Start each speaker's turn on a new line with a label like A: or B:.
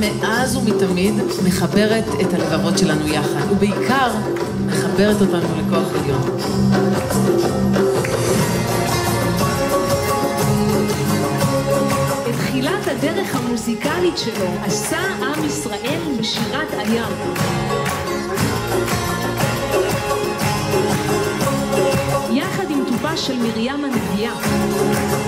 A: מאז ומתמיד מחברת את הלבבות שלנו יחד, ובעיקר מחברת אותנו לכוח עליון.
B: את תחילת הדרך המוזיקלית שלו עשה עם ישראל בשירת הים. יחד עם טובה של מרים הנביאה.